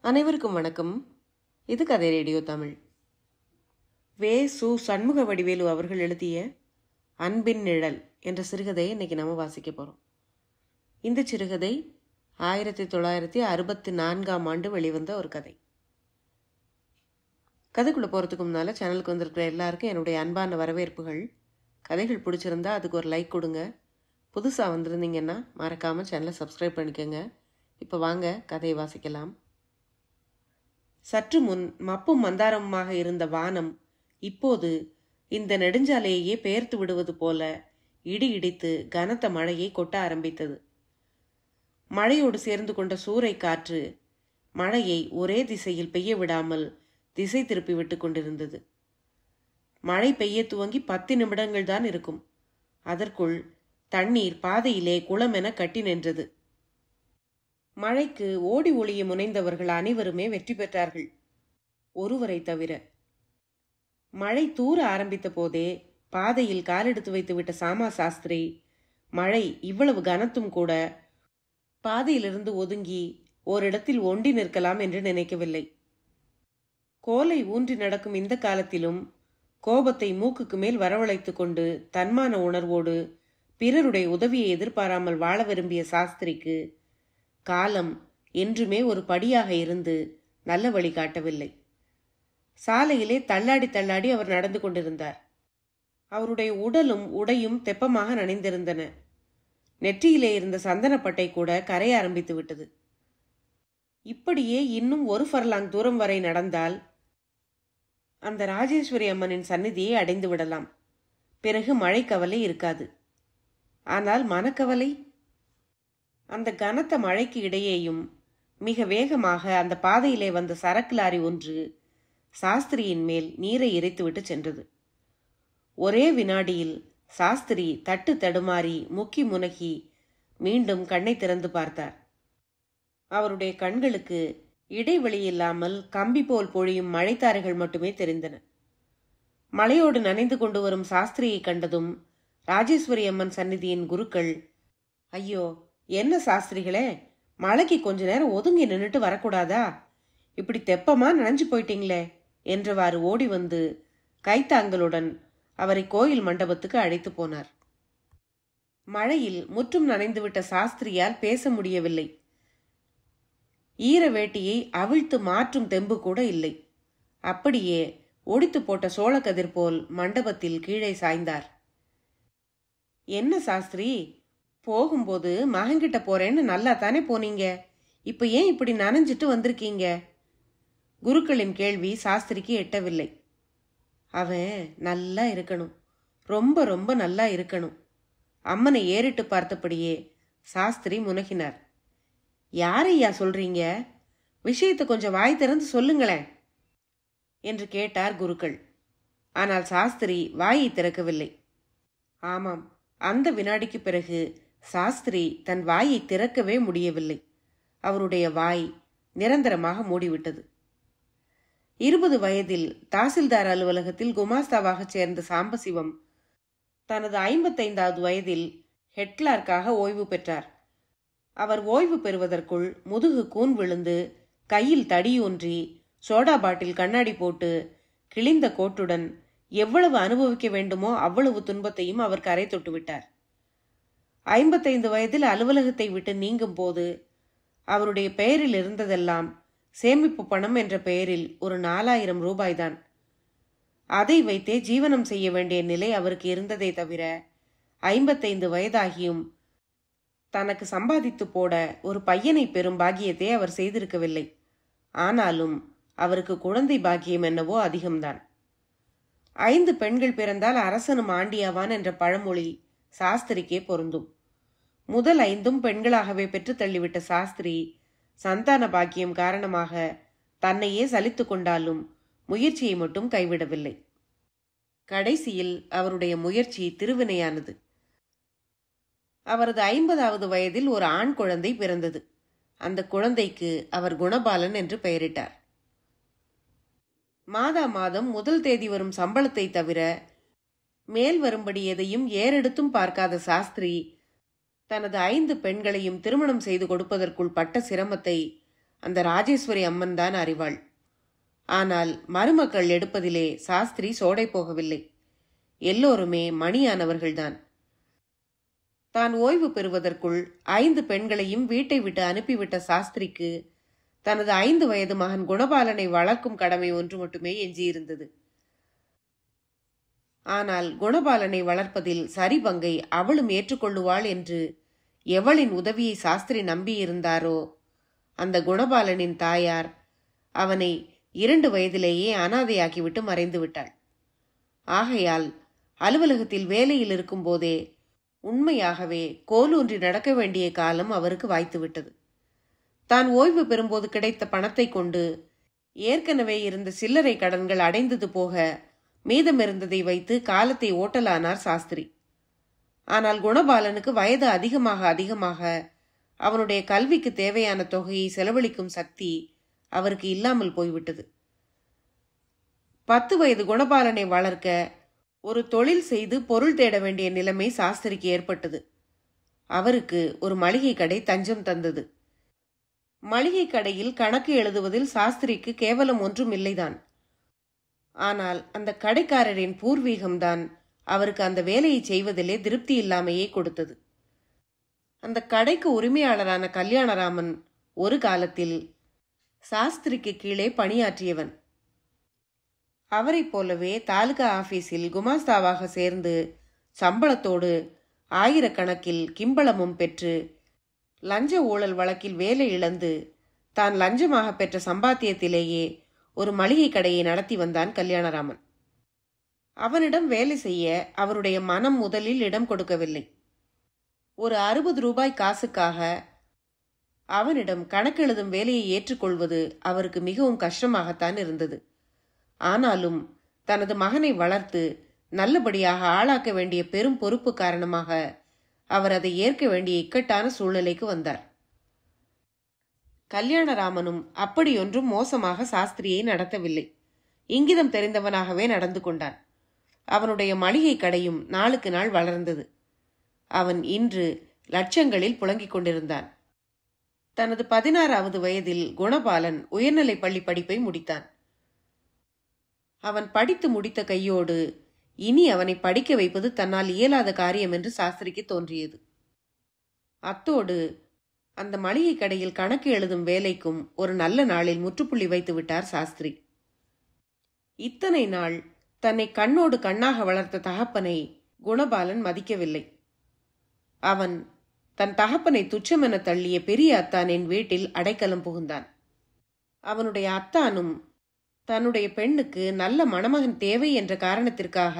அனைவருக்கும் வணக்கம். இது கதை ரேடியோ தமிழ். வே. சு. சண்முக வடிவேலு அவர்கள் எழுதிய அன்பின் நிழல் என்ற சிறுகதையை இன்னைக்கு நம்ம வாசிக்க போகிறோம் இந்த சிறுகதை ஆயிரத்தி தொள்ளாயிரத்தி அறுபத்தி நான்காம் ஆண்டு வெளிவந்த ஒரு கதை. கதைக்குள்ளே போகிறதுக்கு முன்னால் சேனலுக்கு வந்திருக்கிற எல்லாருக்கும் என்னுடைய அன்பான வரவேற்புகள். கதைகள் பிடிச்சிருந்தா அதுக்கு ஒரு லைக் கொடுங்க. புதுசாக வந்திருந்தீங்கன்னா மறக்காமல் சேனலை சப்ஸ்கிரைப் பண்ணிக்கோங்க. இப்போ வாங்க கதையை வாசிக்கலாம். சற்று முன் மப்பும் மந்தாரமுமாக இருந்த வானம் இப்போது இந்த நெடுஞ்சாலையையே பெயர்த்து விடுவது போல இடி இடித்து கனத்த மழையை கொட்ட ஆரம்பித்தது. மழையோடு சேர்ந்து கொண்ட சூறை காற்று மழையை ஒரே திசையில் பெய்ய விடாமல் திசை திருப்பி விட்டு கொண்டிருந்தது. மழை பெய்ய துவங்கி பத்து நிமிடங்கள் தான் இருக்கும். அதற்குள் தண்ணீர் பாதையிலே குளமென கட்டி நின்றது. மழைக்கு ஓடி ஒளிய முனைந்தவர்கள் அனைவருமே வெற்றி பெற்றார்கள். ஒருவரை தவிர மழை தூர ஆரம்பித்த போதே பாதையில் காலெடுத்து வைத்துவிட்ட சாமா சாஸ்திரி மழை இவ்வளவு கனத்தும் கூட பாதையிலிருந்து ஒதுங்கி ஓரிடத்தில் ஒண்டி நிற்கலாம் என்று நினைக்கவில்லை. கோலை ஊன்றி நடக்கும் இந்த காலத்திலும் கோபத்தை மூக்குக்கு மேல் வரவழைத்து கொண்டு தன்மான உணர்வோடு பிறருடைய உதவியை எதிர்பாராமல் வாழ விரும்பிய சாஸ்திரிக்கு காலம் என்றுமே ஒரு படியாக இருந்து நல்ல வழி காட்டவில்லை. சாலையிலே தள்ளாடி தள்ளாடி அவர் நடந்து கொண்டிருந்தார். அவருடைய உடலும் உடையும் தெப்பமாக நனைந்திருந்தன. நெற்றியிலே இருந்த சந்தனப்பட்டை கூட கரைய ஆரம்பித்து விட்டது. இப்படியே இன்னும் ஒரு ஃபர்லாங் தூரம் வரை நடந்தால் அந்த ராஜேஸ்வரி அம்மனின் சந்நிதியை அடைந்து விடலாம். பிறகு மழைக்கவலை கவலை இருக்காது. ஆனால் மனக்கவலை? அந்த கனத்த மழைக்கு இடையேயும் மிக வேகமாக அந்த பாதையிலே வந்த சரக்கு லாரி ஒன்று சாஸ்திரியின் மேல் நீரை இறைத்துவிட்டு சென்றது. ஒரே வினாடியில் சாஸ்திரி தட்டு தடுமாறி முக்கி முனகி மீண்டும் கண்ணை திறந்து பார்த்தார். அவருடைய கண்களுக்கு இடைவெளி இல்லாமல் கம்பி போல் பொழியும் மழைத்தாரைகள் மட்டுமே தெரிந்தன. மலையோடு நனைந்து கொண்டு வரும் சாஸ்திரியை கண்டதும் ராஜேஸ்வரி அம்மன் சந்நிதியின் குருக்கள் ஐயோ என்ன சாஸ்திரிகளே மழைக்கு கொஞ்ச நேரம் ஒதுங்கி நின்றுட்டு வரக்கூடாதா? இப்படி தெப்பமா நனைஞ்சு போயிட்டீங்களே என்றவாறு ஓடி வந்து கைத்தாங்களுடன் அவரை கோயில் மண்டபத்துக்கு அழைத்து போனார். மழையில் முற்றும் நனைந்துவிட்ட சாஸ்திரியால் பேச முடியவில்லை. ஈர வேட்டியை அவிழ்த்து மாற்றும் தெம்பு கூட இல்லை. அப்படியே ஒடித்து போட்ட சோழக்கதிர் போல் மண்டபத்தில் கீழே சாய்ந்தார். என்ன சாஸ்திரி? போகும்போது மகன்கிட்ட போறேன்னு நல்லா தானே போனீங்க? இப்ப ஏன் இப்படி நனைஞ்சிட்டு வந்திருக்கீங்க? குருக்களின் கேள்வி சாஸ்திரிக்கு எட்டவில்லை. அவன் நல்லா இருக்கணும். ரொம்ப ரொம்ப நல்லா இருக்கணும். அம்மனை ஏறிட்டு பார்த்தபடியே சாஸ்திரி முனகினார். யாரையா சொல்றீங்க? விஷயத்தை கொஞ்சம் வாய் திறந்து சொல்லுங்களேன் என்று கேட்டார் குருக்கள். ஆனால் சாஸ்திரி வாயை திறக்கவில்லை. ஆமாம் அந்த வினாடிக்கு பிறகு சாஸ்திரி தன் வாயை திறக்கவே முடியவில்லை. அவருடைய வாய் நிரந்தரமாக மூடிவிட்டது. இருபது வயதில் தாசில்தார் அலுவலகத்தில் குமாஸ்தாவாக சேர்ந்த சாம்பசிவம் தனது ஐம்பத்தைந்தாவது வயதில் ஹெட்லார்க்காக ஓய்வு பெற்றார். அவர் ஓய்வு பெறுவதற்குள் முதுகு கூன் விழுந்து கையில் தடியூன்றி சோடா பாட்டில் கண்ணாடி போட்டு கிழிந்த கோட்டுடன் எவ்வளவு அனுபவிக்க வேண்டுமோ அவ்வளவு துன்பத்தையும் அவர் கரை தொட்டு விட்டார். ஐம்பத்தைந்து வயதில் அலுவலகத்தை விட்டு நீங்கும் போது அவருடைய பெயரில் இருந்ததெல்லாம் சேமிப்பு பணம் என்ற பெயரில் ஒரு நாலாயிரம் ரூபாய்தான். அதை வைத்தே ஜீவனம் செய்ய வேண்டிய நிலை அவருக்கு இருந்ததே தவிர ஐம்பத்தைந்து வயதாகியும் தனக்கு சம்பாதித்து போட ஒரு பையனை பெறும் பாக்கியத்தை அவர் செய்திருக்கவில்லை. ஆனாலும் அவருக்கு குழந்தை பாக்கியம் என்னவோ அதிகம்தான். ஐந்து பெண்கள் பிறந்தால் அரசனும் ஆண்டியாவான் என்ற பழமொழி சாஸ்திரிக்கே பொருந்தும். முதல் ஐந்தும் பெண்களாகவே பெற்று தள்ளிவிட்ட சாஸ்திரி சந்தான பாக்கியம் காரணமாக தன்னையே சலித்து கொண்டாலும் முயற்சியை மட்டும் கைவிடவில்லை. கடைசியில் அவருடைய முயற்சி திருவினையானது. அவரது ஐம்பதாவது வயதில் ஒரு ஆண் குழந்தை பிறந்தது. அந்த குழந்தைக்கு அவர் குணபாலன் என்று பெயரிட்டார். மாதா மாதம் முதல் தேதி வரும் சம்பளத்தை தவிர மேல் வரும்படி எதையும் ஏறெடுத்தும் பார்க்காத சாஸ்திரி தனது ஐந்து பெண்களையும் திருமணம் செய்து கொடுப்பதற்குள் பட்ட சிரமத்தை அந்த ராஜேஸ்வரி அம்மன் தான் அறிவாள். ஆனால் மருமக்கள் எடுப்பதிலே சாஸ்திரி சோடை போகவில்லை. எல்லோருமே மணியானவர்கள்தான். தான் ஓய்வு பெறுவதற்குள் ஐந்து பெண்களையும் வீட்டை விட்டு அனுப்பிவிட்ட சாஸ்திரிக்கு தனது ஐந்து வயது மகன் குணபாலனை வளர்க்கும் கடமை ஒன்று மட்டுமே எஞ்சியிருந்தது. ஆனால் குணபாலனை வளர்ப்பதில் சரிபங்கை அவளும் ஏற்றுக்கொள்ளுவாள் என்று எவளின் உதவியை சாஸ்திரி நம்பியிருந்தாரோ அந்த குணபாலனின் தாயார் அவனை இரண்டு வயதிலேயே அனாதையாக்கிவிட்டு மறைந்து விட்டாள் ஆகையால் அலுவலகத்தில் வேலையில் இருக்கும்போதே உண்மையாகவே கோலூன்றி நடக்க வேண்டிய காலம் அவருக்கு வாய்த்துவிட்டது தான் ஓய்வு பெறும்போது கிடைத்த பணத்தை கொண்டு ஏற்கனவே இருந்த சில்லறை கடன்கள் அடைந்தது போக மீதமிருந்ததை வைத்து காலத்தை ஓட்டலானார் சாஸ்திரி. ஆனால் குணபாலனுக்கு வயது அதிகமாக அதிகமாக அவனுடைய கல்விக்கு தேவையான தொகையை செலவழிக்கும் சக்தி அவருக்கு இல்லாமல் போய்விட்டது. பத்து வயது குணபாலனை வளர்க்க ஒரு தொழில் செய்து பொருள் தேட வேண்டிய நிலைமை சாஸ்திரிக்கு ஏற்பட்டது. அவருக்கு ஒரு மளிகை கடை தஞ்சம் தந்தது. மளிகை கடையில் கணக்கு எழுதுவதில் சாஸ்திரிக்கு கேவலம் ஒன்றும் இல்லைதான். ஆனால் அந்த கடைக்காரரின் பூர்வீகம்தான் அவருக்கு அந்த வேலையை செய்வதிலே திருப்தி இல்லாமையே கொடுத்தது. அந்த கடைக்கு உரிமையாளரான கல்யாணராமன் ஒரு காலத்தில் சாஸ்திரிக்கு கீழே பணியாற்றியவன். அவரைப் போலவே தாலுகா ஆபீஸில் குமாஸ்தாவாக சேர்ந்து சம்பளத்தோடு ஆயிரக்கணக்கில் கிம்பளமும் பெற்று லஞ்ச ஊழல் வழக்கில் வேலை இழந்து தான் லஞ்சமாக பெற்ற சம்பாத்தியத்திலேயே ஒரு மளிகை கடையை நடத்தி வந்தான் கல்யாணராமன். அவனிடம் வேலை செய்ய அவருடைய மனம் முதலில் இடம் கொடுக்கவில்லை. ஒரு அறுபது ரூபாய் காசுக்காக அவனிடம் கணக்கெழுதும் வேலையை ஏற்றுக்கொள்வது அவருக்கு மிகவும் கஷ்டமாகத்தான் இருந்தது. ஆனாலும் தனது மகனை வளர்த்து நல்லபடியாக ஆளாக்க வேண்டிய பெரும் பொறுப்பு காரணமாக அவர் அதை ஏற்க வேண்டிய இக்கட்டான சூழ்நிலைக்கு வந்தார். கல்யாணராமனும் அப்படியொன்றும் மோசமாக சாஸ்திரியை நடத்தவில்லை. இங்கிதம் தெரிந்தவனாகவே நடந்து கொண்டான். அவனுடைய மளிகை கடையும் நாளுக்கு நாள் வளர்ந்தது. அவன் இன்று லட்சங்களில் புழங்கிக் கொண்டிருந்தான். தனது பதினாறாவது வயதில் குணபாலன் உயர்நிலைப் பள்ளி படிப்பை முடித்தான். அவன் படித்து முடித்த கையோடு இனி அவனை படிக்க வைப்பது தன்னால் இயலாத காரியம் என்று சாஸ்திரிக்கு தோன்றியது. அத்தோடு அந்த மளிகை கடையில் கணக்கு எழுதும் வேலைக்கும் ஒரு நல்ல நாளில் முற்றுப்புள்ளி வைத்து விட்டார் சாஸ்திரி. இத்தனை நாள் தன்னை கண்ணோடு கண்ணாக வளர்த்த தகப்பனை குணபாலன் மதிக்கவில்லை. அவன் தன் தகப்பனை துச்சமென தள்ளிய பெரிய அத்தானின் வீட்டில் அடைக்கலம் புகுந்தான். அவனுடைய அத்தானும் தன்னுடைய பெண்ணுக்கு நல்ல மணமகன் தேவை என்ற காரணத்திற்காக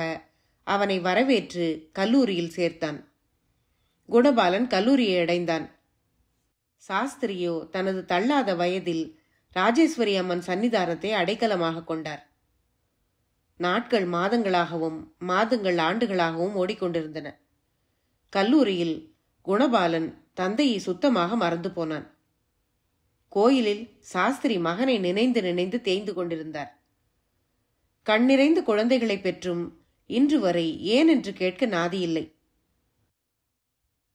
அவனை வரவேற்று கல்லூரியில் சேர்த்தான். குணபாலன் கல்லூரியை அடைந்தான். சாஸ்திரியோ தனது தள்ளாத வயதில் ராஜேஸ்வரி அம்மன் சன்னிதானத்தை அடைக்கலமாக கொண்டார். நாட்கள் மாதங்களாகவும் மாதங்கள் ஆண்டுகளாகவும் ஓடிக்கொண்டிருந்தன. கல்லூரியில் குணபாலன் தந்தையை சுத்தமாக மறந்து போனான். கோயிலில் சாஸ்திரி மகனை நினைந்து நினைந்து தேய்ந்து கொண்டிருந்தார். கண்ணிறைந்து குழந்தைகளை பெற்றும் இன்று வரை ஏன் என்று கேட்க நாதியில்லை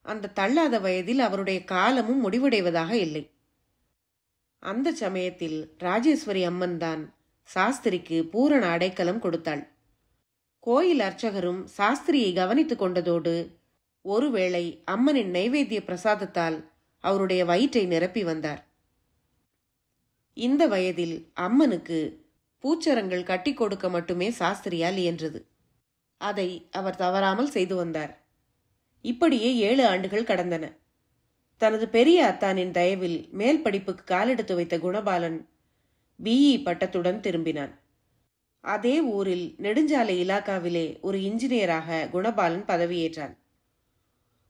அந்த தள்ளாத வயதில் அவருடைய காலமும் முடிவடைவதாக இல்லை. அந்த சமயத்தில் ராஜேஸ்வரி அம்மன் தான் சாஸ்திரிக்கு பூரண அடைக்கலம் கொடுத்தாள். கோயில் அர்ச்சகரும் சாஸ்திரியை கவனித்துக் கொண்டதோடு ஒருவேளை அம்மனின் நைவேத்திய பிரசாதத்தால் அவருடைய வயிற்றை நிரப்பி வந்தார். இந்த வயதில் அம்மனுக்கு பூச்சரங்கள் கட்டி கொடுக்க மட்டுமே சாஸ்திரியால் இயன்றது. அதை அவர் தவறாமல் செய்து வந்தார். இப்படியே ஏழு ஆண்டுகள் கடந்தன. தனது பெரிய அத்தானின் தயவில் மேல் படிப்புக்கு காலெடுத்து வைத்த குணபாலன் பிஇ பட்டத்துடன் திரும்பினான். அதே ஊரில் நெடுஞ்சாலை இலாக்காவிலே ஒரு இன்ஜினியராக குணபாலன் பதவியேற்றான்.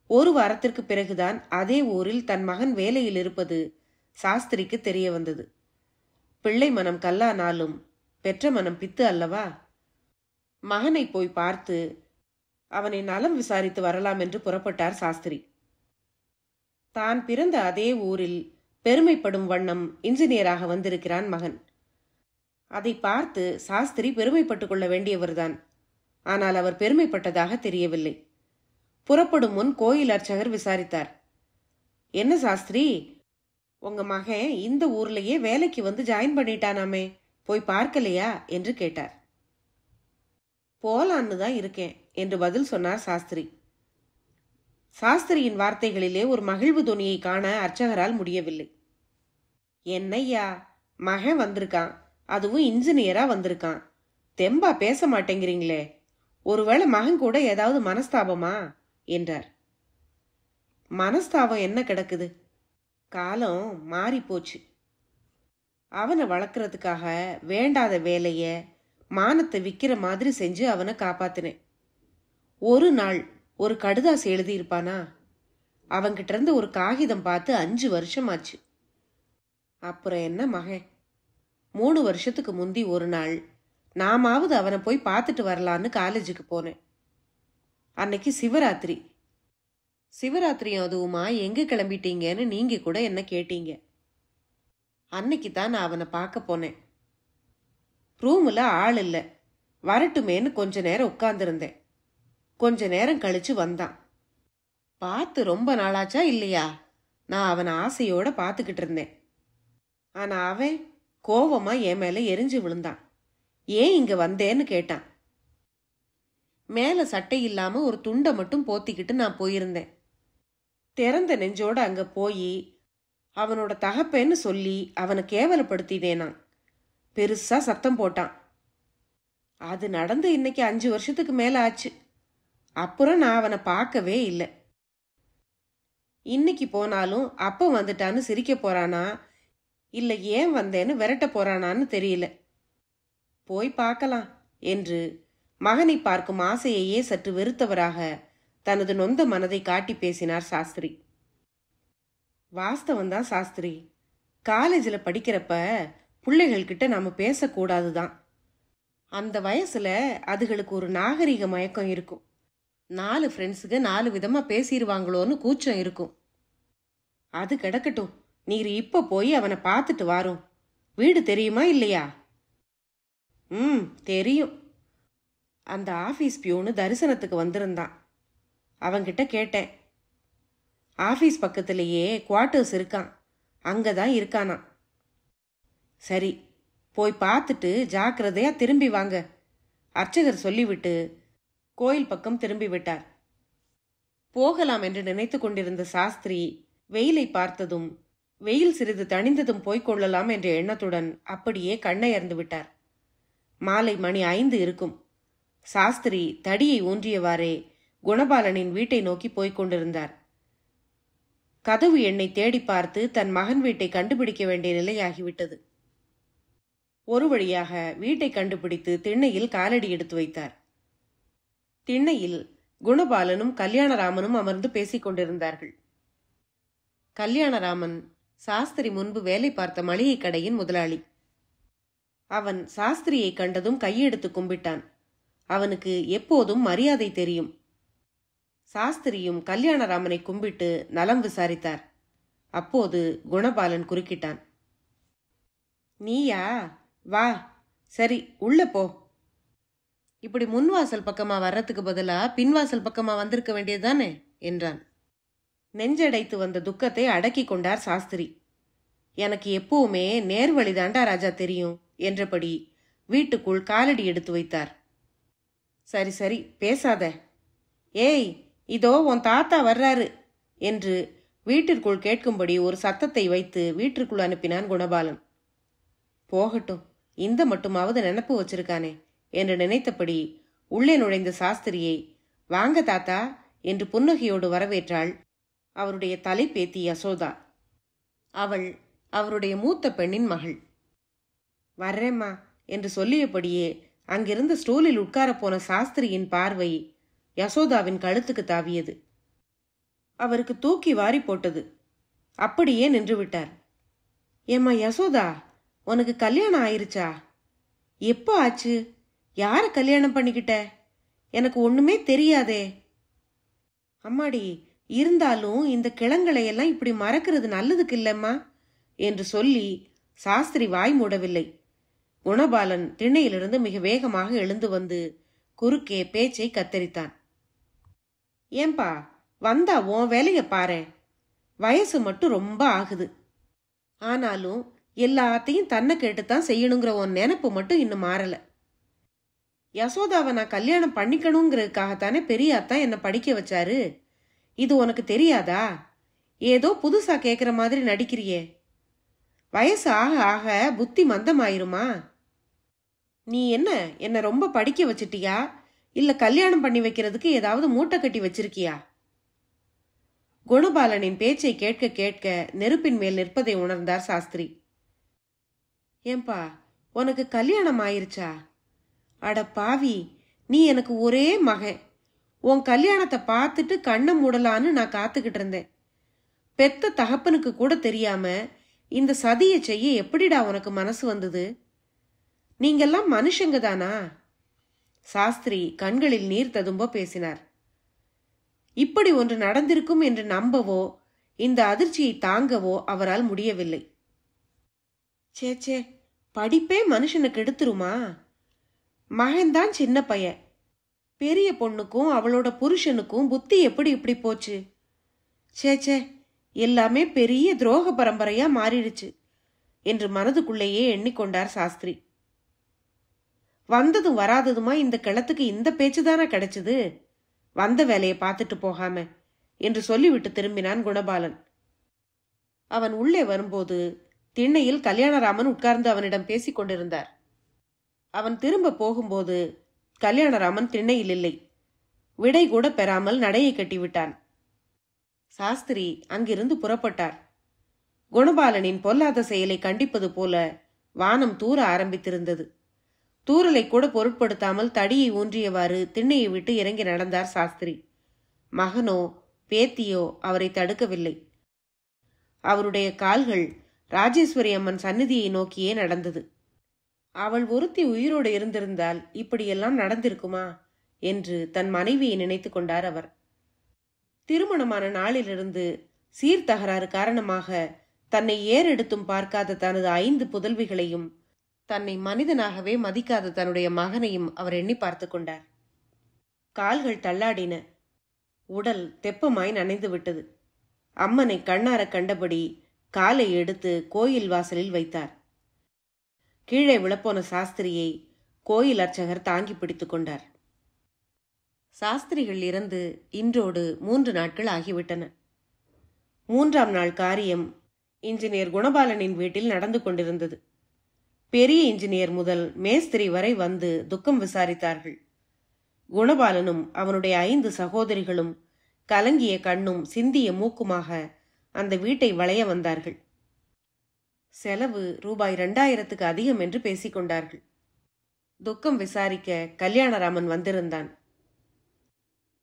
ஒரு வாரத்திற்கு பிறகுதான் அதே ஊரில் தன் மகன் வேலையில் இருப்பது சாஸ்திரிக்கு தெரிய வந்தது. பிள்ளை மனம் கல்லானாலும் பெற்ற மனம் பித்து அல்லவா? மகனை போய் பார்த்து அவனை நலம் விசாரித்து வரலாம் என்று புறப்பட்டார் சாஸ்திரி. தான் பிறந்த அதே ஊரில் பெருமைப்படும் வண்ணம் இன்ஜினியராக வந்திருக்கிறான் மகன். அதை பார்த்து சாஸ்திரி பெருமைப்பட்டுக் கொள்ள வேண்டியவர்தான். ஆனால் அவர் பெருமைப்பட்டதாக தெரியவில்லை. புறப்படும் முன் கோயில் அர்ச்சகர் விசாரித்தார். என்ன சாஸ்திரி உங்க மகன் இந்த ஊர்லயே வேலைக்கு வந்து ஜாயின் பண்ணிட்டானாமே போய் பார்க்கலையா? என்று கேட்டார். போலான்னு தான் இருக்கேன் என்று பதில் சொன்னார் சாஸ்திரி. சாஸ்திரியின் வார்த்தைகளிலே ஒரு மகிழ்வு துணியை காண அர்ச்சகரால் முடியவில்லை. என்னய்யா மகன் வந்திருக்கான் அதுவும் இன்ஜினியரா வந்திருக்கான். தெம்பா பேச மாட்டேங்கிறீங்களே ஒருவேளை மகன் கூட ஏதாவது மனஸ்தாபமா? என்றார். மனஸ்தாபம் என்ன கிடக்குது? காலம் மாறிப்போச்சு. அவனை வளர்க்குறதுக்காக வேண்டாத வேலையை மானத்தை விற்கிற மாதிரி செஞ்சு அவனை காப்பாத்தினேன். ஒரு நாள் ஒரு கடுதாசு எழுதியிருப்பானா? அவன்கிட்ட இருந்து ஒரு காகிதம் பார்த்து அஞ்சு வருஷம் ஆச்சு அப்புறம் என்ன மகன்? மூணு வருஷத்துக்கு முந்தி ஒரு நாள் நாமாவது அவனை போய் பார்த்துட்டு வரலான்னு காலேஜுக்கு போனேன். அன்னைக்கு சிவராத்திரி. சிவராத்திரியும் அதுவுமா? எங்க கிளம்பிட்டீங்கன்னு நீங்க கூட என்ன கேட்டீங்க? அன்னைக்கு தான் நான் அவனை பார்க்க போனேன். ரூமில் ஆள் இல்லை. வரட்டுமேன்னு கொஞ்ச நேரம் உட்காந்துருந்தேன் கொஞ்ச நேரம் கழிச்சு வந்தான். பார்த்து ரொம்ப நாளாச்சா இல்லையா? நான் அவனை ஆசையோட பார்த்துக்கிட்டு இருந்தேன். ஆனால் அவன் கோவமாக என் மேலே எரிஞ்சு விழுந்தான். ஏன் இங்கே வந்தேன்னு கேட்டான். மேலே சட்டை இல்லாமல் ஒரு துண்டை மட்டும் போத்திக்கிட்டு நான் போயிருந்தேன். திறந்த நெஞ்சோட அங்க போய் அவனோட தகப்பேன்னு சொல்லி அவனை கேவலப்படுத்தினேனான் பெருசா சத்தம் போட்டான். அது நடந்து இன்னைக்கு அஞ்சு வருஷத்துக்கு மேல ஆச்சு. அப்புறம் நான் அவனை பார்க்கவே இல்லை. இன்னைக்கு போனாலும் அப்போ வந்துட்டான்னு சிரிக்க போறானா இல்லை ஏன் வந்தேன்னு விரட்ட போறானான்னு தெரியல. போய் பார்க்கலாம் என்று மகனை பார்க்கும் ஆசையையே சற்று வெறுத்தவராக தனது நொந்த மனதை காட்டி பேசினார் சாஸ்திரி. வாஸ்தவம் தான் சாஸ்திரி. காலேஜில் படிக்கிறப்ப பிள்ளைகள்கிட்ட நாம் பேசக்கூடாது தான் அந்த வயசில் அதுகளுக்கு ஒரு நாகரிக மயக்கம் இருக்கும். நாலு ஃப்ரெண்ட்ஸுக்கு நாலு விதமாக பேசிடுவாங்களோன்னு கூச்சம் இருக்கும். அது கிடக்கட்டும். நீர் இப்போ போய் அவனை பார்த்துட்டு வாரோம். வீடு தெரியுமா இல்லையா? ம் தெரியும். அந்த ஆஃபீஸ் பியூனு தரிசனத்துக்கு வந்திருந்தான். அவன்கிட்ட கேட்டேன். ஆஃபீஸ் பக்கத்திலேயே குவார்ட்டர்ஸ் இருக்கான். அங்கே தான் இருக்கானா சரி போய் பார்த்துட்டு ஜாக்கிரதையா திரும்பி வாங்க. அர்ச்சகர் சொல்லிவிட்டு கோயில் பக்கம் திரும்பி விட்டார். போகலாம் என்று நினைத்து கொண்டிருந்த சாஸ்திரி வெயிலை பார்த்ததும் வெயில் சிறிது தணிந்ததும் போய்க்கொள்ளலாம் என்ற எண்ணத்துடன் அப்படியே கண்ணையர்ந்து விட்டார். மாலை மணி ஐந்து இருக்கும். சாஸ்திரி தடியை ஊன்றியவாறே குணபாலனின் வீட்டை நோக்கி போய்க் கொண்டிருந்தார். கதவு எண்ணை தேடி பார்த்து தன் மகன் வீட்டை கண்டுபிடிக்க வேண்டிய நிலையாகிவிட்டது. ஒரு வழியாக வீட்டை கண்டுபிடித்து திண்ணையில் காலடி எடுத்து வைத்தார். திண்ணையில் குணபாலனும் கல்யாணராமனும் அமர்ந்து பேசிக் கொண்டிருந்தார்கள். கல்யாணராமன் சாஸ்திரி முன்பு வேலை பார்த்த மளிகை கடையின் முதலாளி. அவன் சாஸ்திரியை கண்டதும் கையெடுத்து கும்பிட்டான். அவனுக்கு எப்போதும் மரியாதை தெரியும். சாஸ்திரியும் கல்யாணராமனை கும்பிட்டு நலம் விசாரித்தார். அப்போது குணபாலன் குறுக்கிட்டான். நீயா? வா. சரி உள்ள போ. இப்படி முன்வாசல் பக்கமா வர்றதுக்கு பதிலா பின்வாசல் பக்கமா வந்திருக்க வேண்டியதுதானே? என்றான். நெஞ்சடைத்து வந்த துக்கத்தை அடக்கி கொண்டார் சாஸ்திரி. எனக்கு எப்பவுமே நேர்வழிதாண்டா ராஜா தெரியும் என்றபடி வீட்டுக்குள் காலடி எடுத்து வைத்தார். சரி சரி பேசாத. ஏய் இதோ உன் தாத்தா வர்றாரு என்று வீட்டிற்குள் கேட்கும்படி ஒரு சத்தத்தை வைத்து வீட்டிற்குள் அனுப்பினான் குணபாலன். போகட்டும் இந்த மட்டுமாவது நினப்பு வச்சிருக்கானே என்று நினைத்தபடி உள்ளே நுழைந்த சாஸ்திரியை வாங்க தாத்தா என்று புன்னகையோடு வரவேற்றாள் அவருடைய தலைப்பேத்தி யசோதா. அவள் அவருடைய மூத்த பெண்ணின் மகள். வர்றேம்மா என்று சொல்லியபடியே அங்கிருந்து ஸ்டூலில் உட்காரப்போன சாஸ்திரியின் பார்வை யசோதாவின் கழுத்துக்கு தாவியது. அவருக்கு தூக்கி வாரி போட்டது. அப்படியே நின்று விட்டார். ஏம்மா யசோதா உனக்கு கல்யாணம் ஆயிருச்சா? எப்போ ஆச்சு? யார கல்யாணம் பண்ணிக்கிட்ட? எனக்கு ஒண்ணுமே தெரியாதே. அம்மாடி இருந்தாலும் இந்த கிழங்களை எல்லாம் இப்படி மறக்கிறது நல்லதுக்கு இல்லம்மா என்று சொல்லி சாஸ்திரி வாய் மூடவில்லை. குணபாலன் திண்ணையிலிருந்து மிக வேகமாக எழுந்து வந்து குறுக்கே பேச்சை கத்தரித்தான். ஏன்பா வந்தா உன் வேலைய பாரேன். வயசு மட்டும் ரொம்ப ஆகுது. ஆனாலும் எல்லாத்தையும் தன்னை கேட்டுத்தான் செய்யணுங்கிற உன் நினைப்பு மட்டும் இன்னும் மாறல. யசோதாவை நான் கல்யாணம் பண்ணிக்கணுங்கிறதுக்காகத்தானே பெரியாத்தான் என்னை படிக்க வச்சாரு? இது உனக்கு தெரியாதா? ஏதோ புதுசா கேட்குற மாதிரி நடிக்கிறியே. வயசு ஆக ஆக புத்தி மந்தமாயிருமா? நீ என்ன என்னை ரொம்ப படிக்க வச்சிட்டியா? இல்ல கல்யாணம் பண்ணி வைக்கிறதுக்கு ஏதாவது மூட்டை கட்டி வச்சிருக்கியா? குணபாலனின் பேச்சை கேட்க கேட்க நெருப்பின் மேல் நிற்பதை உணர்ந்தார் சாஸ்திரி. ஏன்பா உனக்கு கல்யாணம் ஆயிருச்சா? அட பாவி நீ எனக்கு ஒரே மகன். உன் கல்யாணத்தை பார்த்துட்டு கண்ணை மூடலான்னு நான் காத்துக்கிட்டு இருந்தேன். பெத்த தகப்பனுக்கு கூட தெரியாம இந்த சதியை செய்ய எப்படிடா உனக்கு மனசு வந்தது? நீங்கெல்லாம் மனுஷங்க தானா? சாஸ்திரி கண்களில் நீர் ததும்ப பேசினார். இப்படி ஒன்று நடந்திருக்கும் என்று நம்பவோ இந்த அதிர்ச்சியை தாங்கவோ அவரால் முடியவில்லை. சேச்சே படிப்பே மனுஷனுக்கு எடுத்துருமா? மகன்தான் சின்ன பையன் பெரிய பொண்ணுக்கும் அவளோட புருஷனுக்கும் புத்தி எப்படி இப்படி போச்சு? சேச்சே சே எல்லாமே பெரிய துரோக பரம்பரையா மாறிடுச்சு என்று மனதுக்குள்ளேயே எண்ணிக்கொண்டார் சாஸ்திரி. வந்ததும் வராததுமா இந்த கிளத்துக்கு இந்த பேச்சு தானே கிடைச்சது? வந்த வேலையை பார்த்துட்டு போகாம என்று சொல்லிவிட்டு திரும்பினான் குணபாலன். அவன் உள்ளே வரும்போது திண்ணையில் கல்யாணராமன் உட்கார்ந்து அவனிடம் பேசிக் கொண்டிருந்தார். அவன் திரும்ப போகும்போது கல்யாணராமன் திண்ணையில் இல்லை. விடை கூட பெறாமல் நடையை கட்டிவிட்டான். சாஸ்திரி அங்கிருந்து புறப்பட்டார். குணபாலனின் பொல்லாத செயலை கண்டிப்பது போல வானம் தூர ஆரம்பித்திருந்தது. தூரலை கூட பொருட்படுத்தாமல் தடியை ஊன்றியவாறு திண்ணையை விட்டு இறங்கி நடந்தார் சாஸ்திரி. மகனோ பேத்தியோ அவரை தடுக்கவில்லை. அவருடைய கால்கள் ராஜேஸ்வரி அம்மன் சந்நிதியை நோக்கியே நடந்தது. அவள் ஒருத்தி உயிரோடு இருந்திருந்தால் இப்படியெல்லாம் நடந்திருக்குமா? என்று தன் மனைவியை நினைத்து கொண்டார் அவர். திருமணமான நாளிலிருந்து சீர்தகராறு காரணமாக தன்னை ஏறெடுத்தும் பார்க்காத தனது ஐந்து புதல்விகளையும் தன்னை மனிதனாகவே மதிக்காத தன்னுடைய மகனையும் அவர் எண்ணி பார்த்து கொண்டார். கால்கள் தள்ளாடின. உடல் தெப்பமாய் நனைந்து விட்டது. அம்மனை கண்ணார கண்டபடி காலை எடுத்து கோயில் வாசலில் வைத்தார். கீழே விழப்போன சாஸ்திரியை கோயில் அர்ச்சகர் தாங்கி பிடித்து கொண்டார். சாஸ்திரிகள் இறந்து இன்றோடு மூன்று நாட்கள் ஆகிவிட்டன. மூன்றாம் நாள் காரியம் இன்ஜினியர் குணபாலனின் வீட்டில் நடந்து கொண்டிருந்தது. பெரிய இன்ஜினியர் முதல் மேஸ்திரி வரை வந்து துக்கம் விசாரித்தார்கள். குணபாலனும் அவனுடைய ஐந்து சகோதரிகளும் கலங்கிய கண்ணும் சிந்திய மூக்குமாக அந்த வீட்டை வளைய வந்தார்கள். செலவு ரூபாய் ரெண்டாயிரத்துக்கு அதிகம் என்று பேசிக்கொண்டார்கள் துக்கம் விசாரிக்க கல்யாணராமன் வந்திருந்தான்.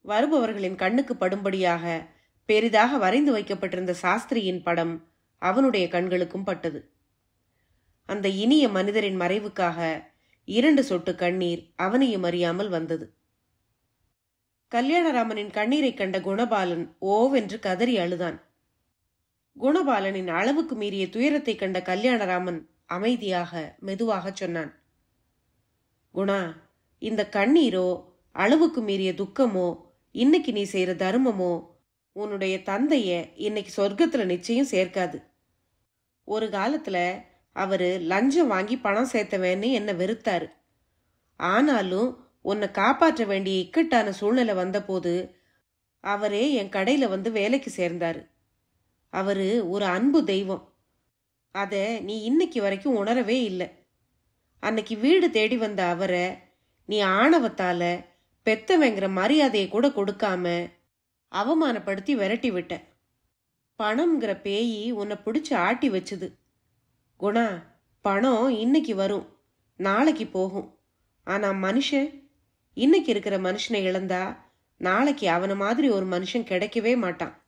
வருபவர்களின் கண்ணுக்கு படும்படியாக பெரிதாக வரைந்து வைக்கப்பட்டிருந்த சாஸ்திரியின் படம் அவனுடைய கண்களுக்கும் பட்டது. அந்த இனிய மனிதரின் மறைவுக்காக இரண்டு சொட்டு கண்ணீர் அவனையும் அறியாமல் வந்தது. கல்யாணராமனின் கண்ணீரைக் கண்ட குணபாலன் ஓவென்று கதறி அழுதான். குணபாலனின் அளவுக்கு மீறிய துயரத்தை கண்ட கல்யாணராமன் அமைதியாக மெதுவாக சொன்னான். குணா இந்த கண்ணீரோ அளவுக்கு மீறிய துக்கமோ இன்னைக்கு நீ செய்யற தர்மமோ உன்னுடைய தந்தைய இன்னைக்கு சொர்க்கத்துல நிச்சயம் சேர்க்காது. ஒரு காலத்துல அவரு லஞ்சம் வாங்கி பணம் சேர்த்தவேன்னு என்ன வெறுத்தாரு. ஆனாலும் உன்னை காப்பாற்ற வேண்டிய இக்கட்டான சூழ்நிலை வந்தபோது அவரே என் கடையில் வந்து வேலைக்கு சேர்ந்தாரு. அவரு ஒரு அன்பு தெய்வம். அதை நீ இன்னைக்கு வரைக்கும் உணரவே இல்லை. அன்னைக்கு வீடு தேடி வந்த அவரை நீ ஆணவத்தால பெத்தவங்கிற மரியாதையை கூட கொடுக்காம அவமானப்படுத்தி விரட்டி விட்ட. பணம்ங்கிற பேயி உன்னை பிடிச்சி ஆட்டி வச்சுது. குணா பணம் இன்னைக்கு வரும். நாளைக்கு போகும். ஆனா மனுஷன் இன்னைக்கு இருக்கிற மனுஷனை இழந்தா நாளைக்கு அவன மாதிரி ஒரு மனுஷன் கிடைக்கவே மாட்டான்.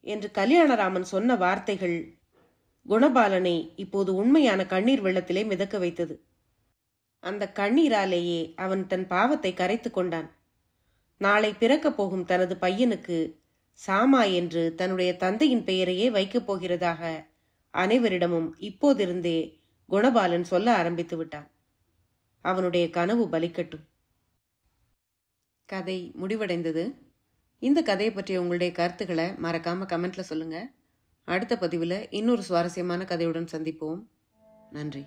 என்று கல்யாணராமன் சொன்ன வார்த்தைகள் குணபாலனை இப்போது உண்மையான கண்ணீர் வெள்ளத்திலே மிதக்க வைத்தது. அந்த கண்ணீராலேயே அவன் தன் பாவத்தை கரைத்து கொண்டான். நாளை பிறக்கப் போகும் தனது பையனுக்கு சாமா என்று தன்னுடைய தந்தையின் பெயரையே வைக்கப் போகிறதாக அனைவரிடமும் இப்போதிருந்தே குணபாலன் சொல்ல ஆரம்பித்து விட்டான். அவனுடைய கனவு பலிக்கட்டும். கதை முடிவடைந்தது. இந்த கதையை பற்றிய உங்களுடைய கருத்துக்களை மறக்காம கமெண்ட்ல சொல்லுங்க. அடுத்த பதிவில் இன்னொரு சுவாரஸ்யமான கதையுடன் சந்திப்போம். நன்றி.